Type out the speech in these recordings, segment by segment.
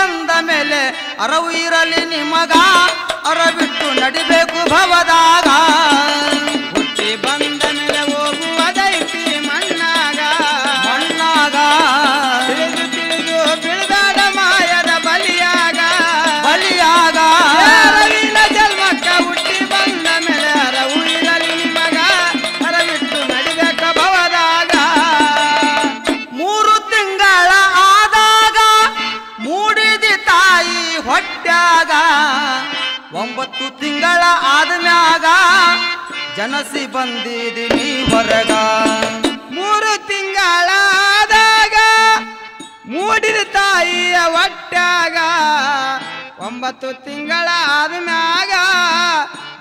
ಬಂದ ಮೇಲೆ ಅರವು ಇರಲಿ ನಿಮಗ ಅರವಿಟ್ಟು ನಡಿಬೇಕು ಭವದಾಗ. ಮೂಡಿದಿ ತಾಯಿ ಹೊಟ್ಟ್ಯಾಗ ಒಂಬತ್ತು ತಿಂಗಳ ಆದ್ಮ್ಯಾಗ ಜನಸಿ ಬಂದಿದ್ದೀನಿ ಹೊರಗ. ಮೂರು ತಿಂಗಳಾದಾಗ ಮೂಡಿದ ತಾಯಿಯ ಹೊಟ್ಟ್ಯಾಗ ಒಂಬತ್ತು ತಿಂಗಳ ಆದ್ಮ್ಯಾಗ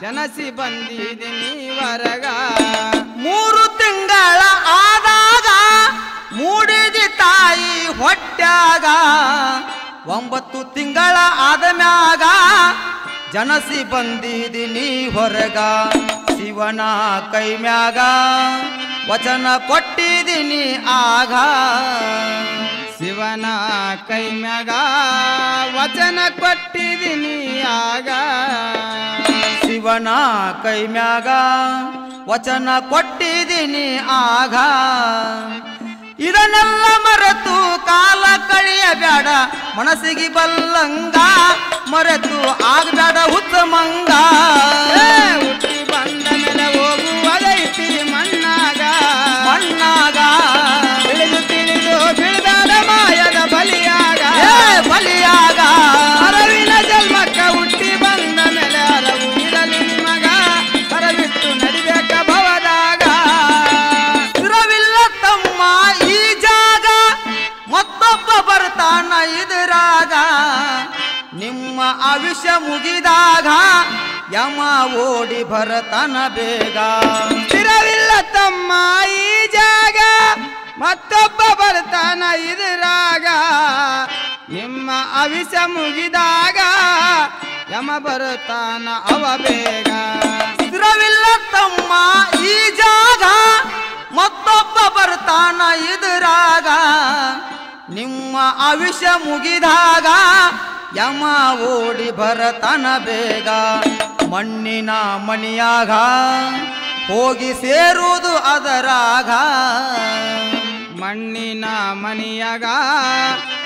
ಜನಸಿ ಬಂದಿದ್ದೀನಿ ಹೊರಗ. ಮೂರು ತಿಂಗಳ ಆದಾಗ ಮೂಡಿದಿ ತಾಯಿ ಒಂಬತ್ತು ತಿಂಗಳ ಆದ್ಮ್ಯಾಗ ಜನಸಿ ಬಂದಿದ್ದೀನಿ ಹೊರಗ. ಶಿವನ ಕೈ ಮ್ಯಾಗ ವಚನ ಕೊಟ್ಟಿದ್ದೀನಿ ಆಗ. ಶಿವನ ಕೈ ಮ್ಯಾಗ ವಚನ ಕೊಟ್ಟಿದ್ದೀನಿ ಆಗ. ಶಿವನ ಕೈ ಮ್ಯಾಗ ವಚನ ಕೊಟ್ಟಿದ್ದೀನಿ ಆಗ. ಕಳೆಯಬೇಡ ಮನಸ್ಸಿಗೆ ಬಲ್ಲಂಗ ಮರೆತು ಆಗಬೇಡ ಉತ್ತಮಂಗ. ಆವಿಷ್ಯ ಮುಗಿದಾಗ ಯಮ ಓಡಿ ಭರತನ ಬೇಗ. ಸ್ಥಿರವಿಲ್ಲ ತಮ್ಮ ಈ ಜಾಗ, ಮತ್ತೊಬ್ಬ ಬರ್ತಾನ ಇದರಾಗ ನಿಮ್ಮ ಅವಿಷ ಮುಗಿದಾಗ ಯಮ ಬರುತ್ತಾನ ಅವ ಬೇಗ. ಸ್ಥಿರವಿಲ್ಲ ತಮ್ಮ ಈ ಜಾಗ, ಮತ್ತೊಬ್ಬ ಬರ್ತಾನ ಇದರಾಗ ನಿಮ್ಮ ಅವಿಷ ಮುಗಿದಾಗ ಯಮ ಓಡಿ ಭರತನ ಬೇಗ, ಮಣ್ಣಿನ ಮಣಿಯಾಗ ಹೋಗಿ ಸೇರುವುದು ಅದರಾಗ. ಮಣ್ಣಿನ ಮನಿಯಾಗ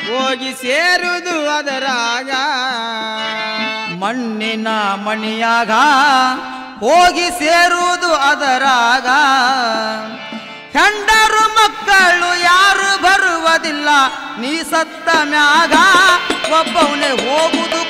ಹೋಗಿ ಸೇರುವುದು ಅದರಾಗ. ಮಣ್ಣಿನ ಮಣಿಯಾಗ ಹೋಗಿ ಸೇರುವುದು ಅದರಾಗ. ಹೆಂಡರು ಮಕ್ಕಳು ಯಾರು ಬರುವುದಿಲ್ಲ ನೀ ಸತ್ತ ಮ್ಯಾಗ ಒಬ್ಬವನೇ ಹೋಗುದು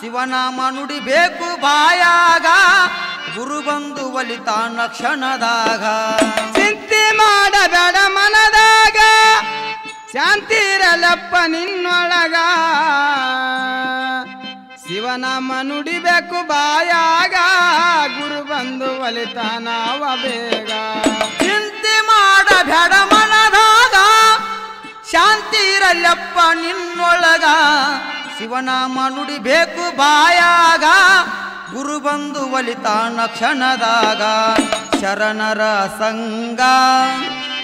ಶಿವನಾಮ ನುಡಿಬೇಕು ಬಾಯಾಗ. ಗುರು ಬಂದು ಒಲಿತಾನ ಕ್ಷಣದಾಗ. ಚಿಂತೆ ಮಾಡಬೇಡ ಮನದಾಗ. ಶಾಂತಿ ಇರಲಪ್ಪ ನಿನ್ನೊಳಗ. ಶಿವನಾಮ ನುಡಿಬೇಕು ಬಾಯಾಗ. ಗುರು ಬಂದು ಒಲಿತಾನ ಅವ ಬೇಗ. ಚಿಂತೆ ಮಾಡಬೇಡ ಮನದಾಗ. ಶಾಂತಿ ಇರಲಪ್ಪ ನಿನ್ನೊಳಗ. ಶಿವನಾಮ ನುಡಿಬೇಕು ಬಾಯಾಗ ಗುರು ಬಂದು ಒಲಿತಾನ ಕ್ಷಣದಾಗ. ಶರಣರ ಸಂಗ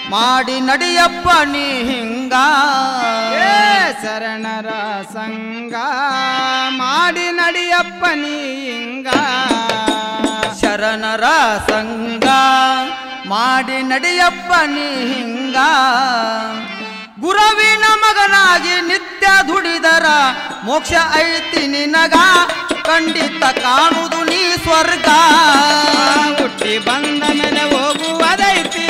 ಮಾಡಿ ನಡಿಯಪ್ಪ ನೀ ಹಿಂಗ. ಶರಣರ ಸಂಗ ಮಾಡಿ ನಡಿಯಪ್ಪ ನೀ ಹಿಂಗ. ಶರಣರ ಸಂಗ ಮಾಡಿ ನಡಿಯಪ್ಪ ನೀ ಹಿಂಗ. ದುಡಿದರ ಮೋಕ್ಷ ಐತಿ ನಿನಗ ಖಂಡಿತ ಕಾಣುವುದು ನೀ ಸ್ವರ್ಗ. ಹುಟ್ಟಿ ಬಂದ ಮೇಲೆ ಹೋಗುವುದೈತಿ.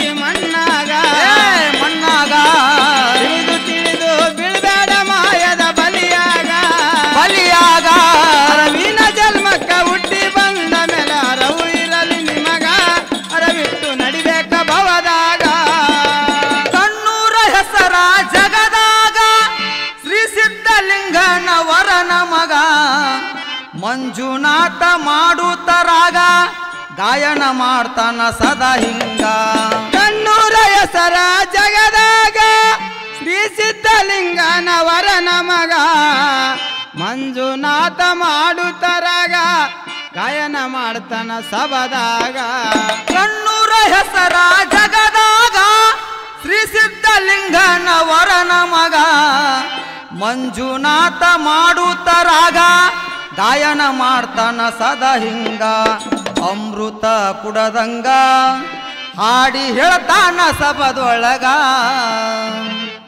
ಮಂಜುನಾಥ ಮಾಡುತ್ತರಾಗ, ಗಾಯನ ಮಾಡ್ತಾನ ಸದಾ ಹಿಂಗ. ಕಣ್ಣೂರ ಹೆಸರ ಜಗದಾಗ, ಶ್ರೀ ಸಿದ್ಧಲಿಂಗನ ವರನ ಮಗ ಮಂಜುನಾಥ ಮಾಡುತ್ತರಾಗ, ಗಾಯನ ಮಾಡ್ತಾನ ಸಬದಾಗ ಕಣ್ಣೂರ ಹೆಸರ ಜಗದಾಗ, ಶ್ರೀ ಸಿದ್ಧಲಿಂಗನ ವರನ ಮಗ ಮಂಜುನಾಥ ಮಾಡುತ್ತ ರಾಗ ಗಾಯನ ಮಾಡ್ತಾನ ಸದಾ ಹಿಂಗ. ಅಮೃತ ಕುಡದಂಗ. ಹಾಡಿ ಹೇಳ್ತಾನ ಸಬದೊಳಗ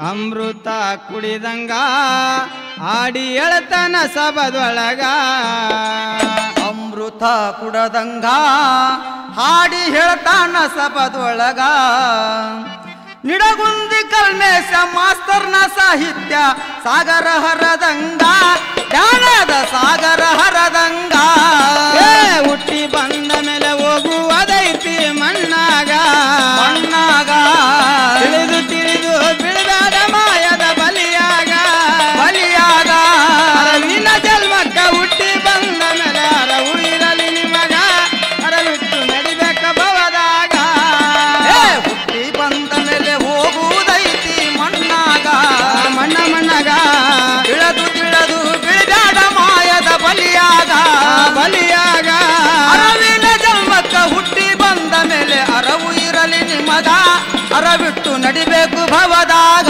ಅಮೃತ ಕುಡಿದಂಗ. ಹಾಡಿ ಹೇಳ್ತಾನ ಸಬದೊಳಗ ಅಮೃತ ಕುಡದಂಗ. ಹಾಡಿ ಹೇಳ್ತಾನ ಸಬದೊಳಗ ನಿಡಗುಂದಿ ಕಲ್ಮೇಶ ಮಾಸ್ತರ್ನ ಸಾಹಿತ್ಯ ಸಾಗರ ಹರದಂಗ ಜ್ಞಾನದ ಸಾಗರ ಹರದಂಗ ಅರ ಅರವಿಟ್ಟು ನಡಿಬೇಕು ಭವದಾಗ.